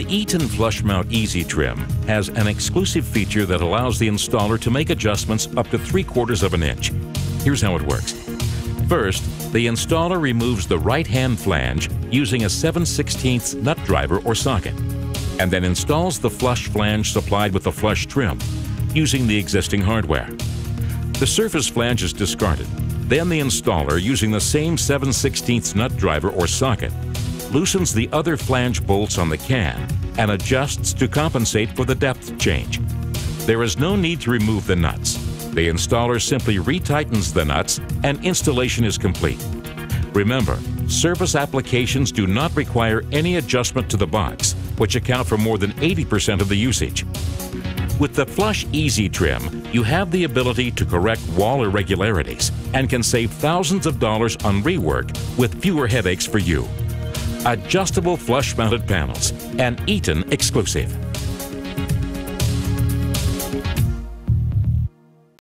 The Eaton Flush Mount EZ Trim has an exclusive feature that allows the installer to make adjustments up to 3 quarters of an inch. Here's how it works. First, the installer removes the right-hand flange using a 7 16 nut driver or socket, and then installs the flush flange supplied with the flush trim using the existing hardware. The surface flange is discarded. Then the installer, using the same 7 16 nut driver or socket, loosens the other flange bolts on the can and adjusts to compensate for the depth change. There is no need to remove the nuts. The installer simply retightens the nuts and installation is complete. Remember, surface applications do not require any adjustment to the box, which account for more than 80% of the usage. With the Flush EZ trim, you have the ability to correct wall irregularities and can save thousands of dollars on rework with fewer headaches for you adjustable flush mounted panels, an Eaton exclusive.